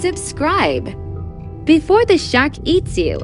subscribe before the shark eats you.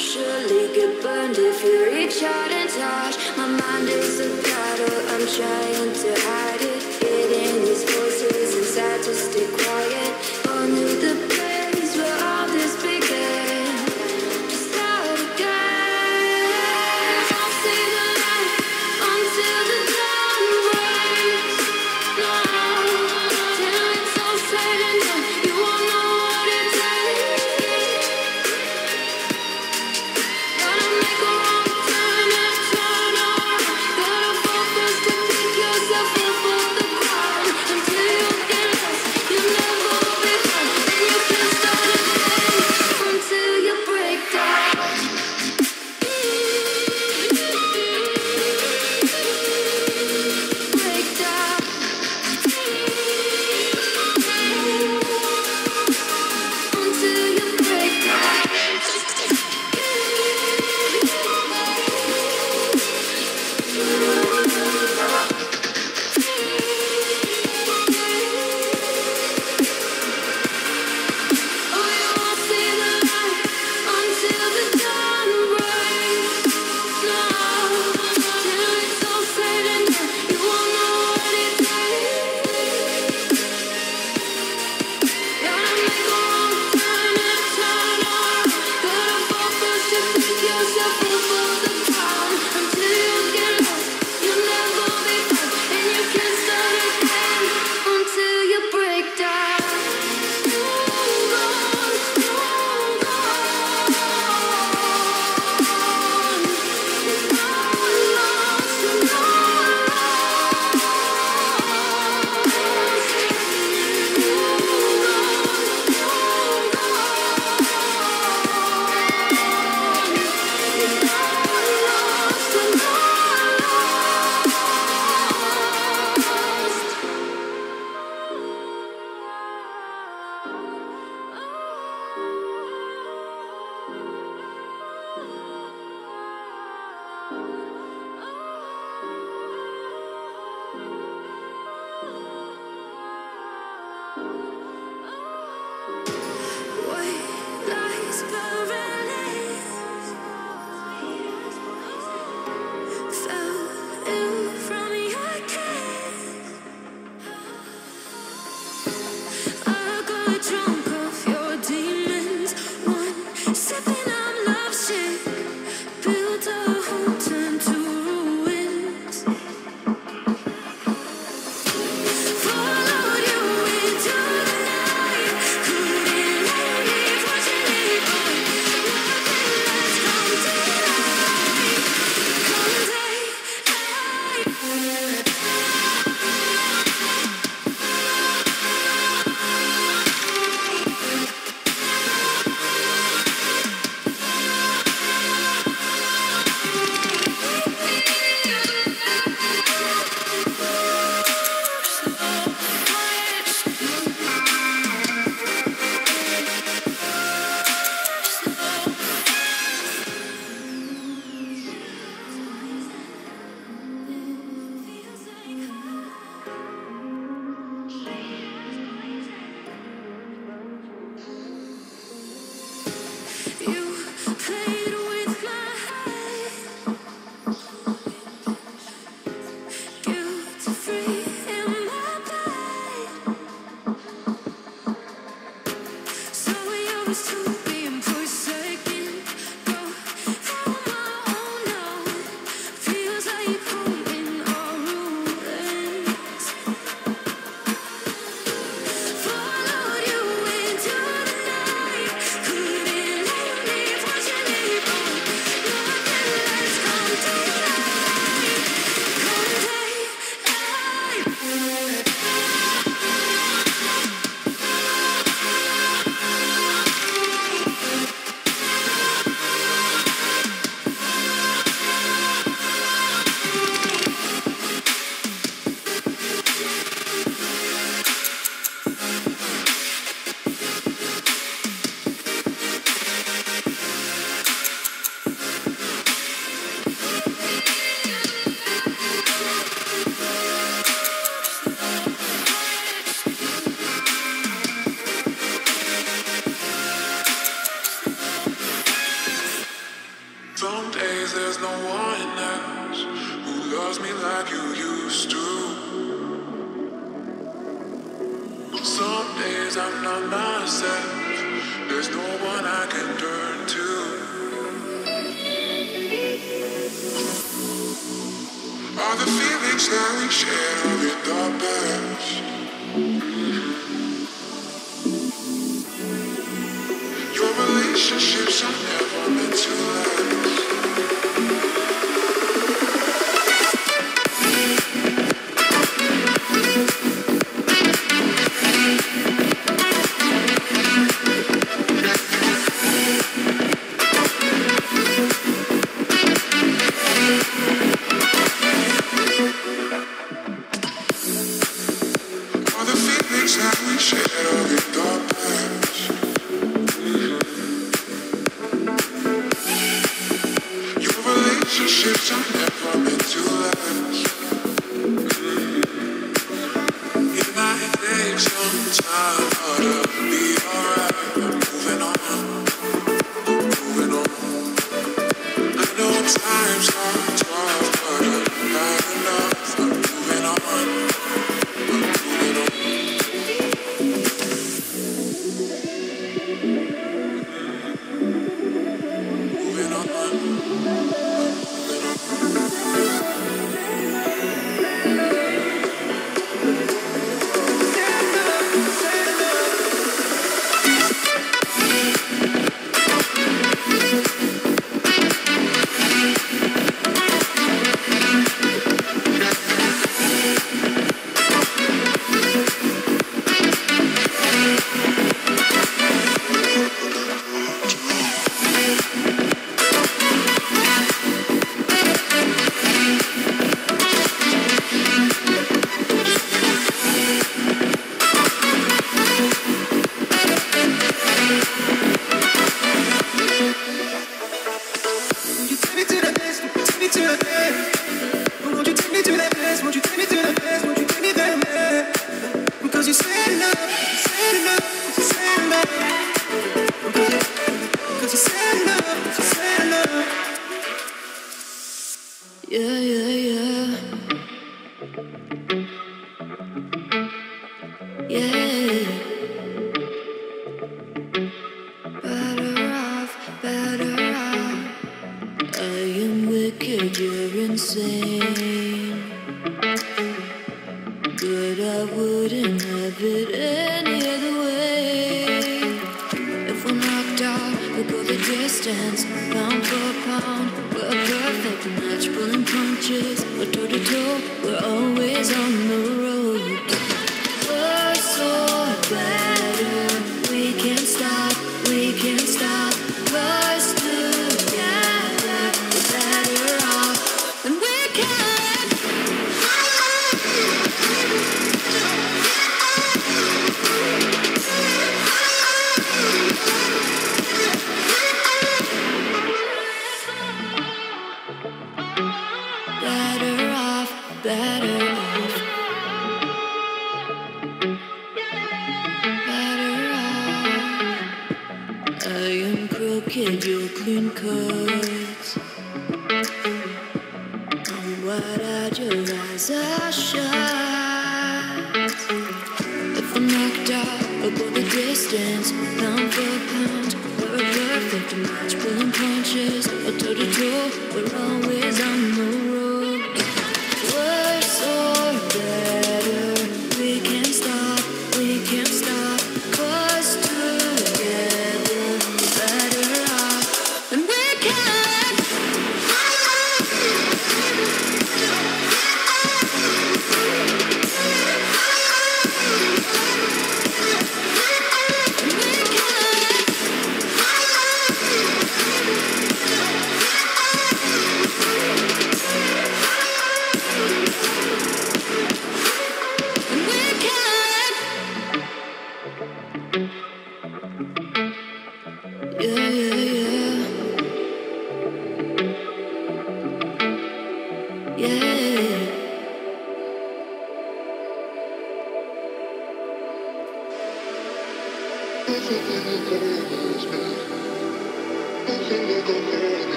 surely get burned if you reach out and touch. My mind is a battle, I'm trying to hide it. Getting these voices inside to stick.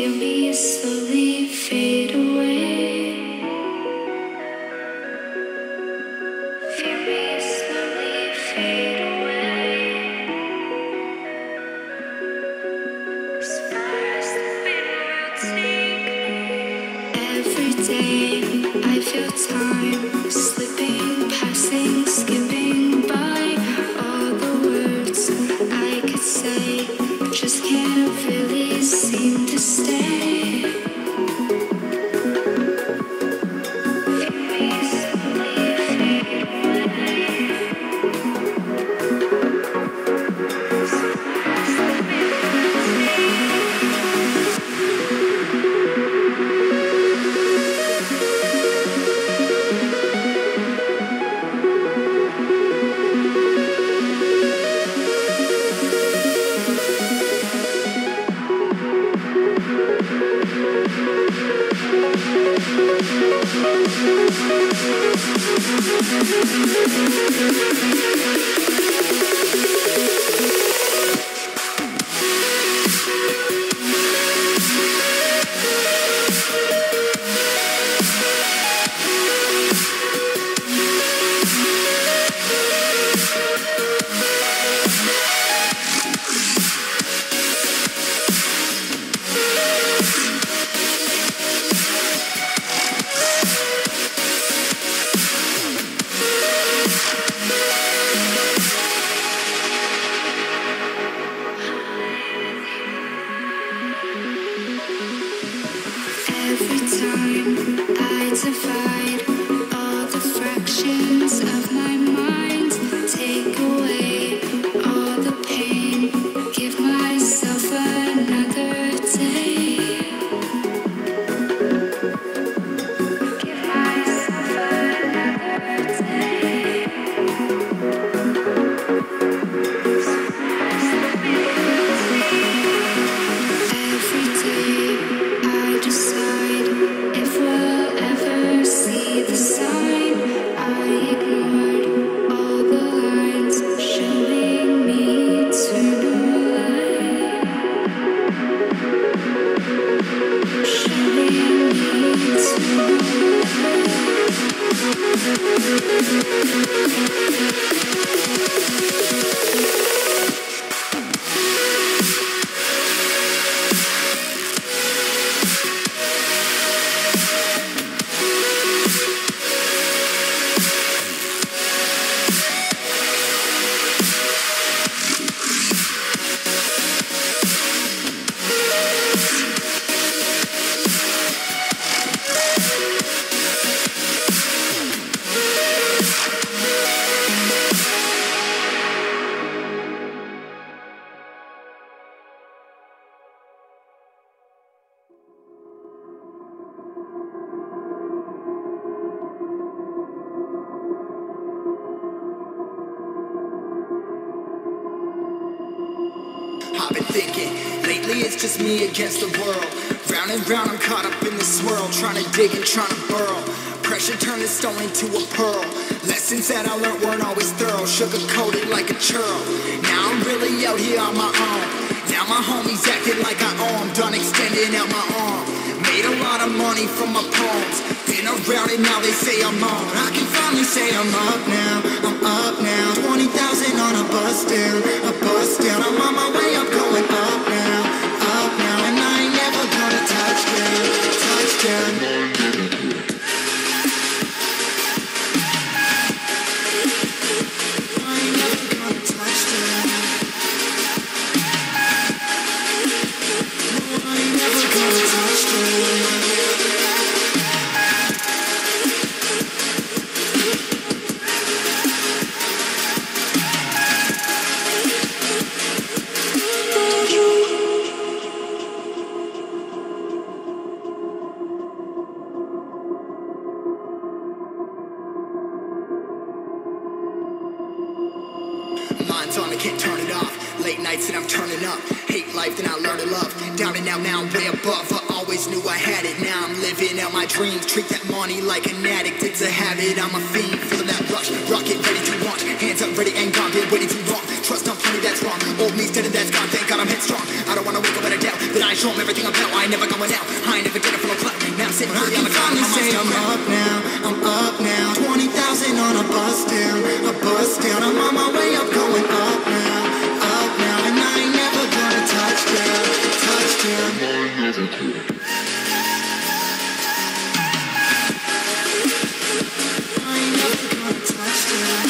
Feel me slowly time. I divide trying to dig trying to burrow. Pressure turned this stone into a pearl. Lessons that I learned weren't always thorough, sugar coated like a churl. Now I'm really out here on my own. Now my homies acting like I owe done extending out my arm. Made a lot of money from my poems. Been around it, now they say I'm on. I can finally say I'm up now. I'm up now. 20,000 on a bus down. A bus down. I'm on my way up, going up now. Up now. And I ain't never gonna touch down. Touchdown. Mine's on, I can't turn it off. Late nights and I'm turning up. Hate life, then I learn to love. Down and out now, I'm way above. I always knew I had it. Now I'm living out my dreams. Treat that money like an addict. It's a habit. I'm a fiend. Feeling that rush. Rocket ready to launch. Hands up, ready and gone. Been waiting too long. Trust on plenty that's wrong. Old me's dead and that's gone. Thank God I'm headstrong. I don't wanna wake up in a doubt that I show 'em everything i about. I ain't never going out. I ain't never getting full of clout. Now I'm sitting the ground. finally I'm say I'm up now, I'm up now. 20,000 on a bus down, a bus down. I'm on my way up, going up now, up now. And I ain't never gonna touch down, touch down. I ain't never gonna touch down.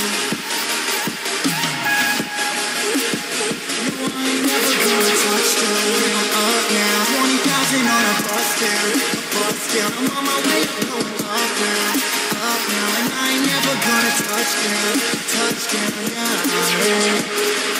No, I ain't never gonna touch down. I'm up now, 20,000 on a bus down, a bus down. I'm on my way up, going up now, up now. And I ain't never gonna touch down, touch down, yeah.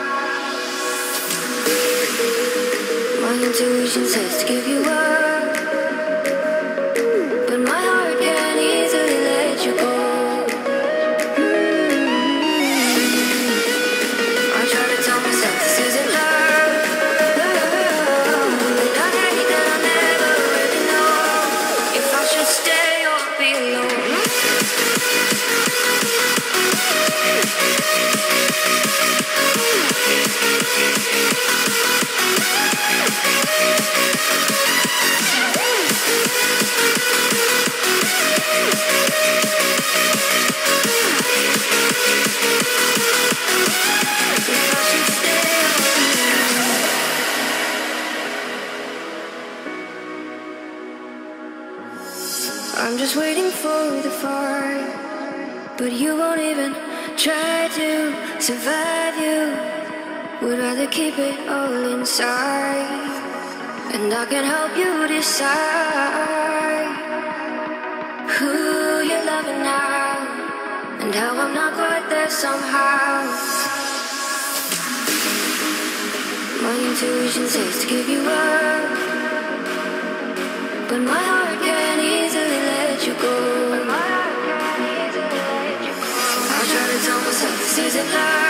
Intuition says to give you up, can help you decide who you're loving now, and how I'm not quite there somehow. My intuition says to give you up. But my heart can't easily let you go. I try to tell myself this isn't love.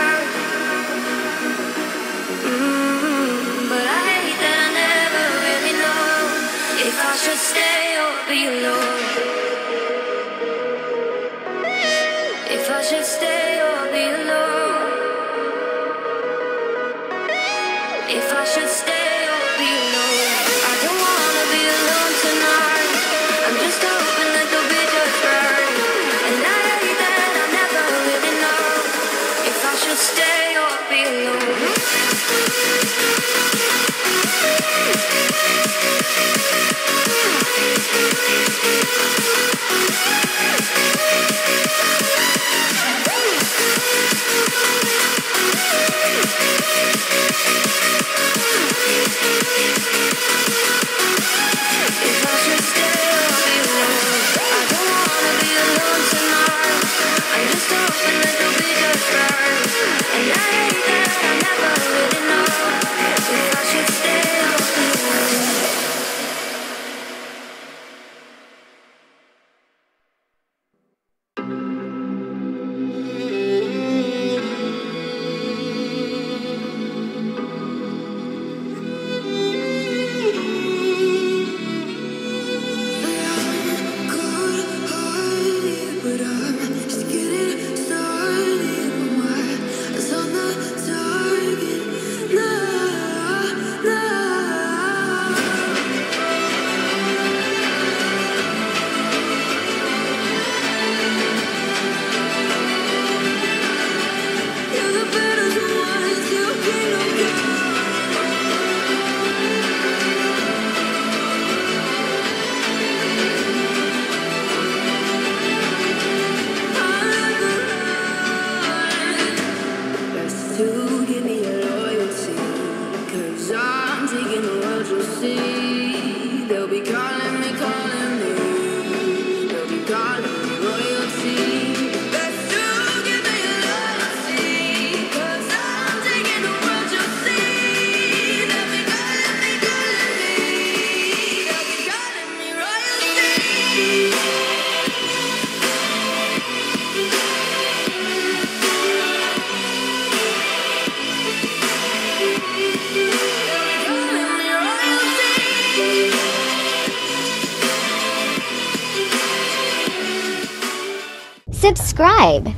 Subscribe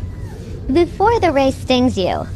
before the race stings you.